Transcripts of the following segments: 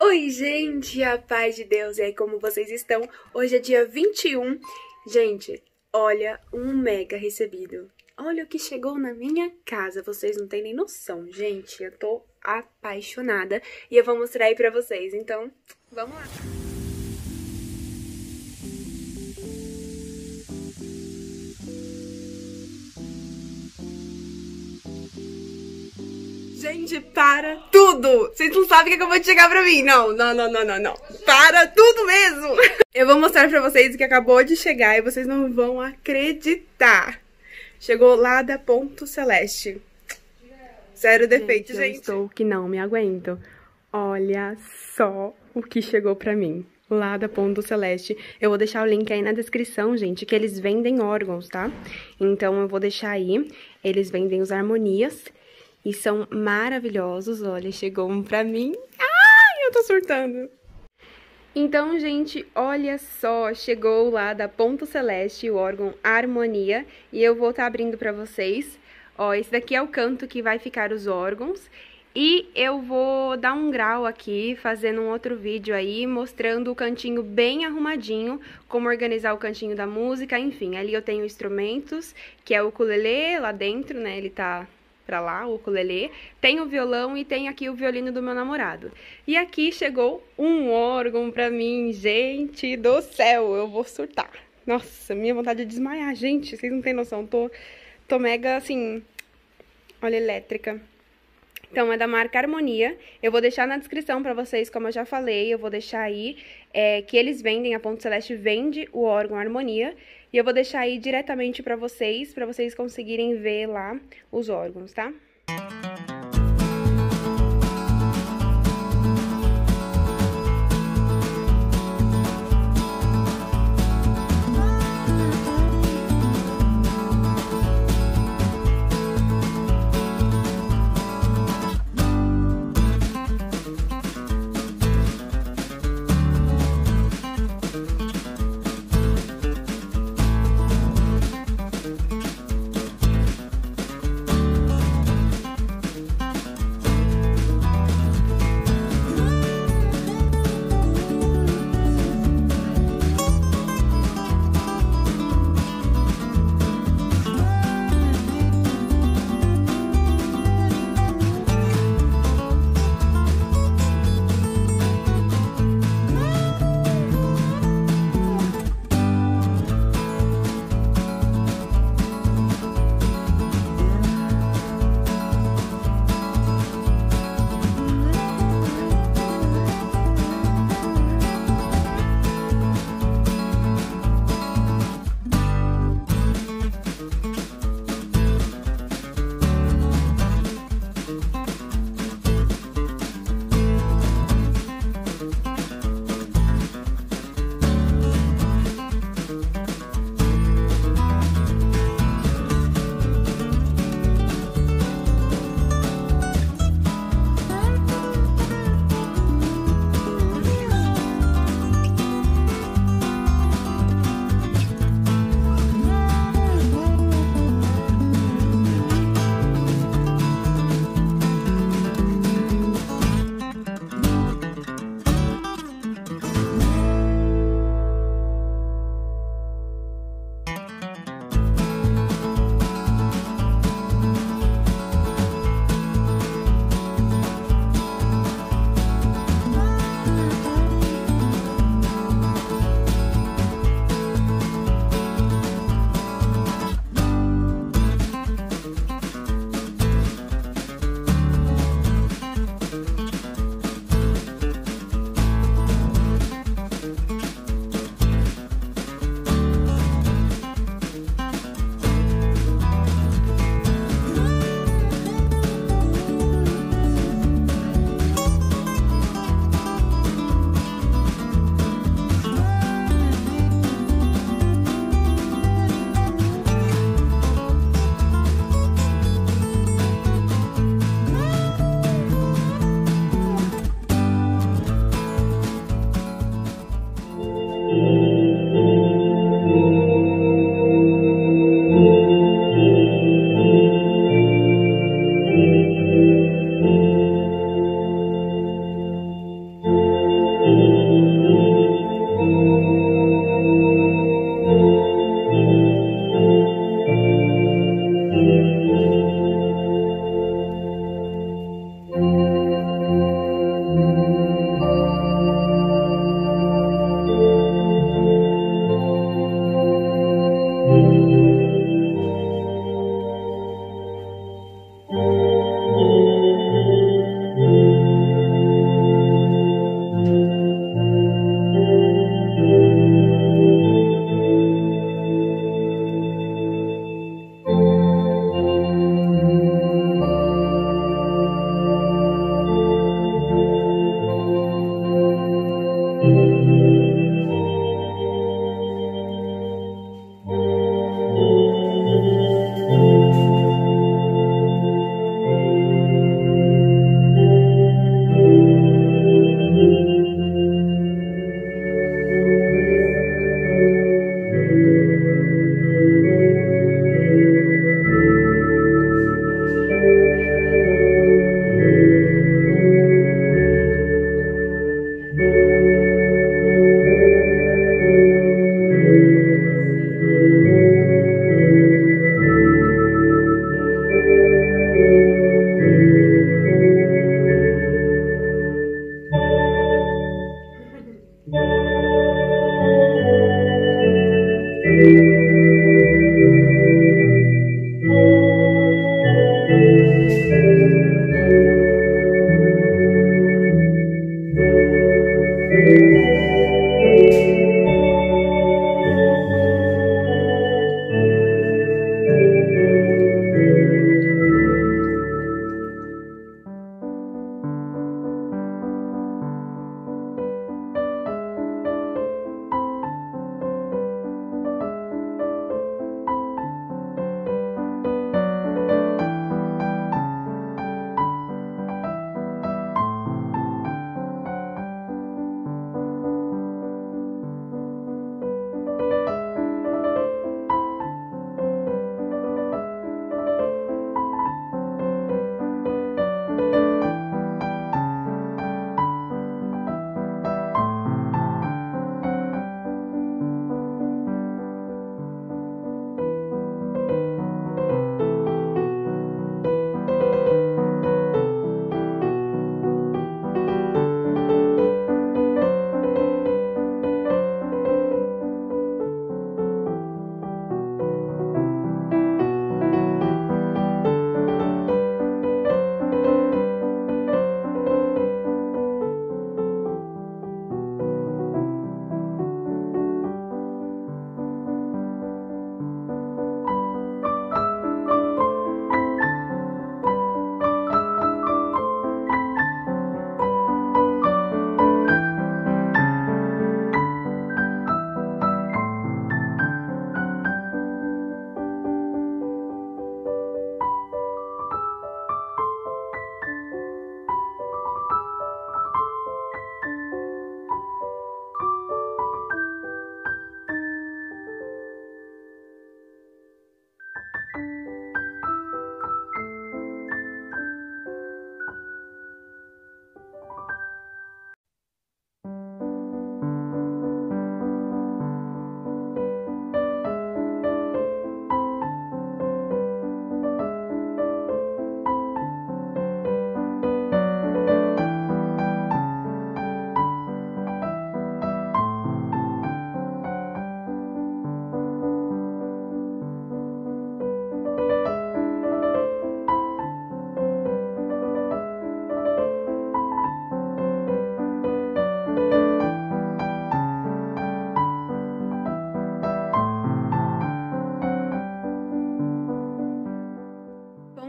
Oi, gente, a paz de Deus, e aí como vocês estão? Hoje é dia 21. Gente, olha um mega recebido. Olha o que chegou na minha casa, vocês não têm nem noção, gente. Eu tô apaixonada e eu vou mostrar aí pra vocês, então vamos lá. Gente, para tudo! Vocês não sabem o que acabou de chegar pra mim. Não, não, não, não, não, não. Para tudo mesmo! Eu vou mostrar pra vocês o que acabou de chegar e vocês não vão acreditar. Chegou lá da Ponto Celeste. Zero defeito, gente. Eu estou que não me aguento. Olha só o que chegou pra mim. Lá da Ponto Celeste. Eu vou deixar o link aí na descrição, gente, que eles vendem órgãos, tá? Então eu vou deixar aí. Eles vendem os harmonias e são maravilhosos. Olha, chegou um pra mim. Ai, eu tô surtando. Então, gente, olha só, chegou lá da Ponto Celeste o órgão Harmonia e eu vou estar tá abrindo para vocês. Ó, esse daqui é o canto que vai ficar os órgãos e eu vou dar um grau aqui, fazendo um outro vídeo aí, mostrando o cantinho bem arrumadinho, como organizar o cantinho da música, enfim. Ali eu tenho instrumentos, que é o ukulele lá dentro, né, ele tá para lá, o ukulele, tem o violão e tem aqui o violino do meu namorado. E aqui chegou um órgão para mim, gente do céu, eu vou surtar. Nossa, minha vontade de desmaiar, gente, vocês não têm noção, tô, tô mega, assim, olha, elétrica. Então, é da marca Harmonia. Eu vou deixar na descrição para vocês, como eu já falei, eu vou deixar aí é, que eles vendem, a Ponto Celeste vende o órgão Harmonia. E eu vou deixar aí diretamente para vocês, para vocês conseguirem ver lá os órgãos, tá?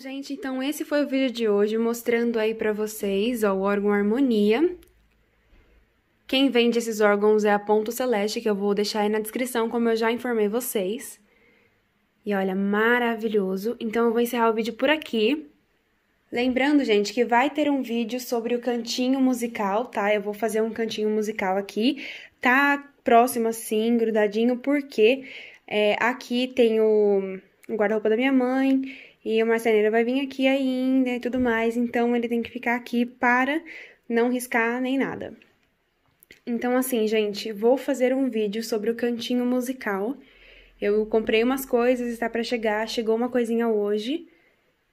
Gente, então esse foi o vídeo de hoje, mostrando aí pra vocês, ó, o órgão Harmonia. Quem vende esses órgãos é a Ponto Celeste, que eu vou deixar aí na descrição, como eu já informei vocês. E olha, maravilhoso. Então eu vou encerrar o vídeo por aqui. Lembrando, gente, que vai ter um vídeo sobre o cantinho musical, tá? Eu vou fazer um cantinho musical aqui. Tá próximo assim, grudadinho, porque é, aqui tem o guarda-roupa da minha mãe e o marceneiro vai vir aqui ainda e tudo mais, então ele tem que ficar aqui para não riscar nem nada. Então, assim, gente, vou fazer um vídeo sobre o cantinho musical. Eu comprei umas coisas, está para chegar, chegou uma coisinha hoje,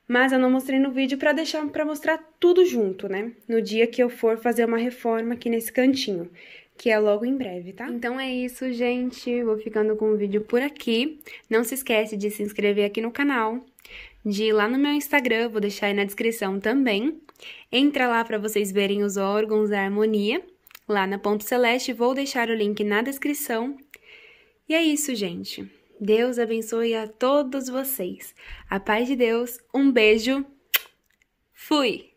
mas eu não mostrei no vídeo para deixar para mostrar tudo junto, né? No dia que eu for fazer uma reforma aqui nesse cantinho, que é logo em breve, tá? Então é isso, gente. Vou ficando com o vídeo por aqui. Não se esquece de se inscrever aqui no canal, de ir lá no meu Instagram, vou deixar aí na descrição também. Entra lá para vocês verem os órgãos da harmonia, lá na Ponto Celeste, vou deixar o link na descrição. E é isso, gente. Deus abençoe a todos vocês. A paz de Deus, um beijo. Fui!